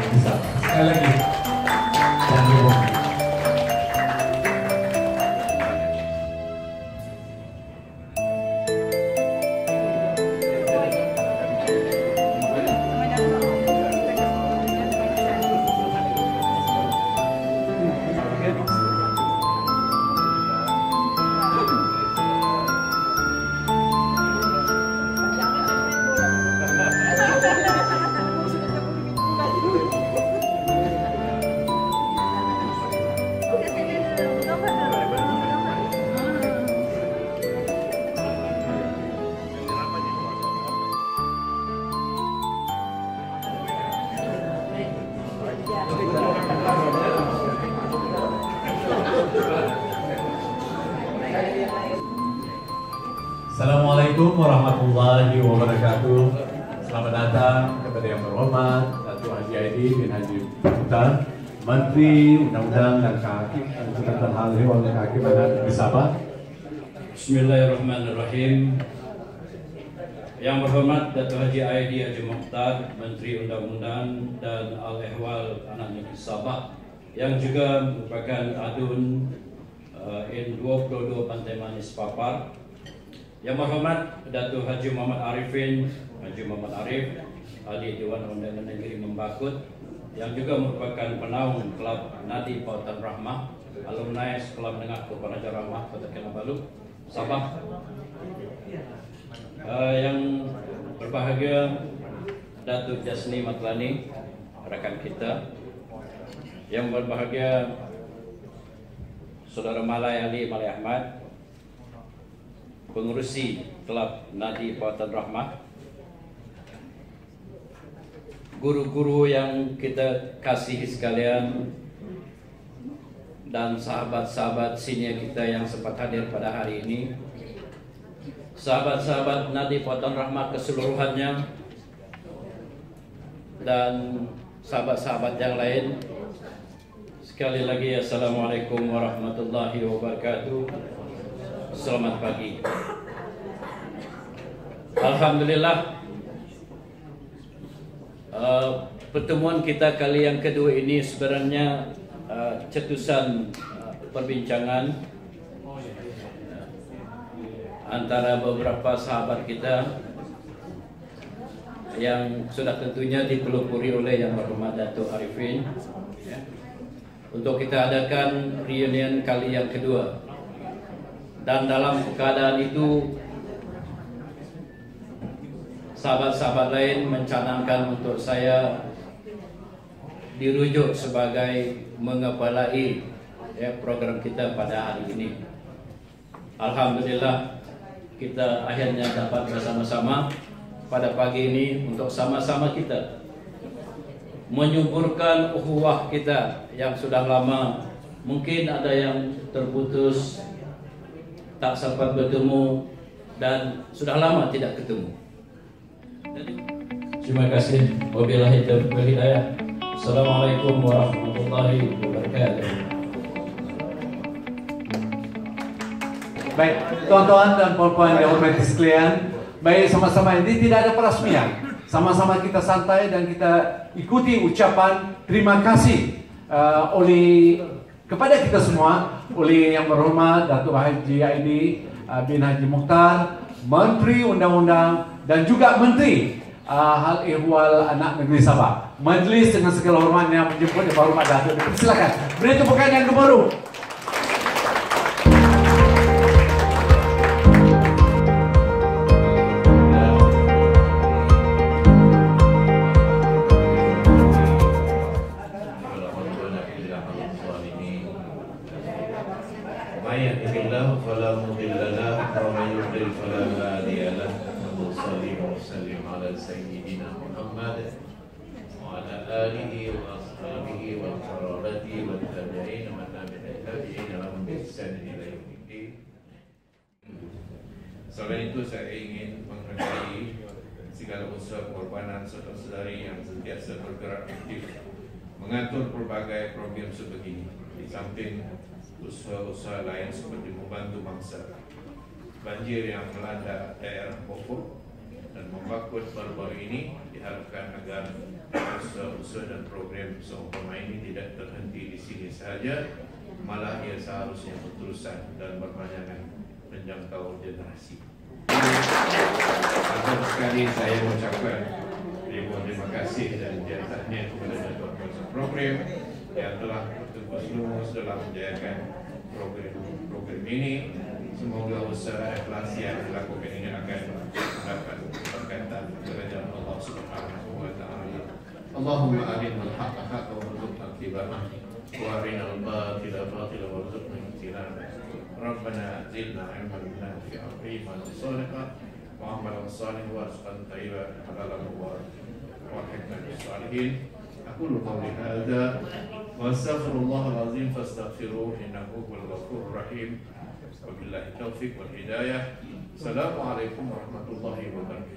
감사합니다. I love you. Berhormat Datuk Haji Aidi bin Haji Mukhtar, Menteri Undang-Undang dan Kehakim dan Hal Ehwal Kehakiman Negeri Sabah. Bismillahirrahmanirrahim. Yang berhormat Datuk Haji Aidi Haji Mukhtar, Menteri Undang-Undang dan Al-Ehwal Anak Negeri Sabah yang juga merupakan adun uh, N22 Pantai Manis Papar. Yang berhormat Datuk Haji Muhammad Arifin, Haji Muhammad Arif, Ahli Dewan Undangan Negeri Membakut yang juga merupakan penaung Kelab Nadi Pautan Rahmah, alumni Sekolah Menengah Kepanajar Rahmah Kota Kinabalu, Sabah. Uh, yang berbahagia Datuk Jasni Matlani, rekan kita. Yang berbahagia Saudara Malai Ali Malai Ahmad, pengurusi Kelab Nadi Pautan Rahmah, guru-guru yang kita kasihi sekalian, dan sahabat-sahabat senior kita yang sempat hadir pada hari ini, sahabat-sahabat Nadi Pautan Rahmah keseluruhannya, dan sahabat-sahabat yang lain, sekali lagi Assalamualaikum warahmatullahi wabarakatuh. Selamat pagi. Alhamdulillah uh, pertemuan kita kali yang kedua ini sebenarnya uh, cetusan uh, perbincangan uh, antara beberapa sahabat kita yang sudah tentunya dipelopori oleh yang berhormat Datuk Arifin ya, untuk kita adakan reunion kali yang kedua. Dan dalam keadaan itu sahabat-sahabat lain mencanangkan untuk saya dirujuk sebagai mengepalai ya, program kita pada hari ini. Alhamdulillah kita akhirnya dapat bersama-sama pada pagi ini untuk sama-sama kita menyuburkan ukhuwah kita yang sudah lama mungkin ada yang terputus tak sempat bertemu dan sudah lama tidak ketemu. Terima kasih. Wabillahi taufiq wal hidayah. Assalamualaikum warahmatullahi wabarakatuh. Baik, tuan-tuan dan puan-puan yang hormati sekalian, baik sama-sama ini tidak ada perasmian. Sama-sama kita santai dan kita ikuti ucapan terima kasih uh, oleh kepada kita semua oleh yang berhormat Datuk Haji Aidi uh, bin Haji Mukhtar, Menteri Undang-Undang dan juga Menteri uh, Hal Ehwal Anak Negeri Sabah. Majlis dengan segala hormatnya menjemput yang berhormat Datuk. Silakan beri tepukan yang gemuruh. وصلي وسلم على سيدنا محمد وعلى آله وأصحابه وقرابته والتابعين ومن تبع التابعين لهم بإحسان إلى يوم الدين. Selain itu saya ingin menghargai segala usaha korbanan saudara-saudari yang sentiasa bergerak aktif mengatur berbagai program sebegini di samping usaha-usaha lain seperti membantu bangsa banjir yang melanda daerah pokok dan membakut baru-baru ini diharapkan agar usaha-usaha dan program seumpama ini tidak terhenti di sini saja malah ia seharusnya berterusan dan berpanjangan menjangkau generasi. Akhir sekali saya mengucapkan ribuan terima kasih dan jatahnya kepada Datuk Kuasa Program yang telah lumus dalam menjayakan program program ini. Semoga usaha inflasi yang dilakukan ini akan Taala. Allahumma arinna al-haqqa haqqa warzuqna ittiba'ah wa arina al-batila batila warzuqna ijtinabah. ربنا زدنا علما نافعا وإيمانا صالحا وعملا صالحا ورزقا طيبا حلالا مباركا والحكمة بالصالحين أقول قولي هذا وأستغفر الله العظيم فاستغفروه إنه هو الغفور الرحيم وبالله التوفيق والهداية السلام عليكم ورحمة الله وبركاته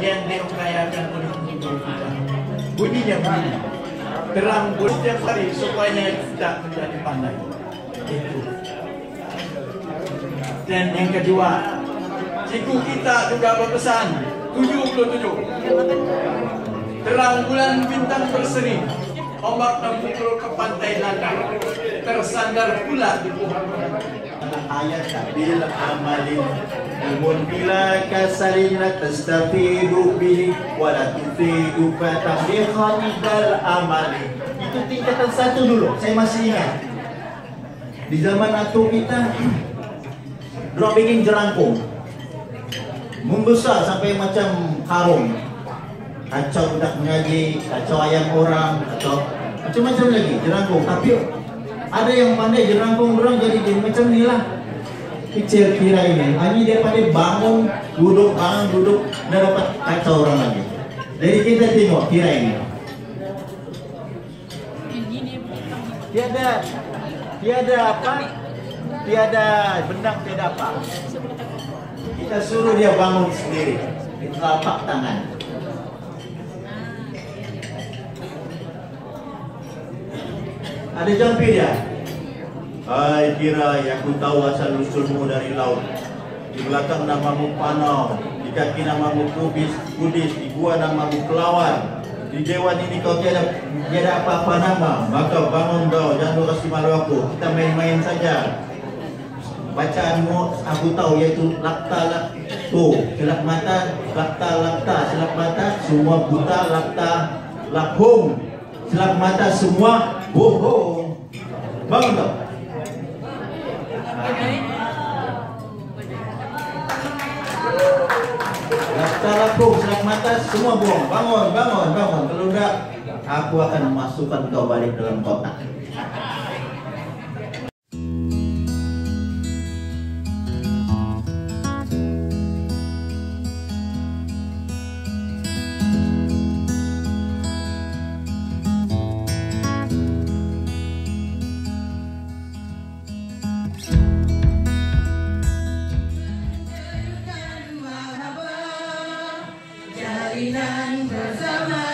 yang diupayakan kita. Bunyinya begini terang bulan setiap hari supaya kita menjadi pandai. Itu. Dan yang kedua, cikgu kita juga berpesan 77. Terang bulan bintang berseri, ombak memukul ke pantai landai, tersandar pula di pohon. ayat bil amalin La tastafidu bihi wa la tufidu fatamlihan dal amali. Itu tingkatan satu dulu, saya masih ingat. Di zaman atuk kita Diorang bikin jerangkung. Membesar sampai macam karung. Kacau budak mengaji, kacau ayam orang, kacau macam-macam lagi jerangkung. Tapi ada yang pandai jerangkung orang jadi, macam ni lah kecil kira ini. Hanya dia pandai bangun duduk bangun duduk dan dapat kacau orang lagi. Jadi kita tengok kira ini. Tiada tiada apa? Tiada benang tiada apa? Kita suruh dia bangun sendiri. Di telapak tangan. Ada jampi dia Hai kira yang ku tahu asal usulmu dari laut. Di belakang namamu Panau Di kaki namamu Kubis, Kudis Di gua namamu Kelawar Di dewan ini kau tiada, tiada apa-apa nama. Maka bangun kau, jangan lu kasih malu aku. Kita main-main saja. Bacaanmu aku tahu yaitu lakta lak Tu, silap mata, lakta lakta. Silap mata, semua buta lakta lakhung Silap mata semua bohong. Bangun kau Lapung, selang mata, semua buang. Bangun, bangun, bangun. Kalau enggak, aku akan masukkan kau balik dalam kotak. hari nan bersama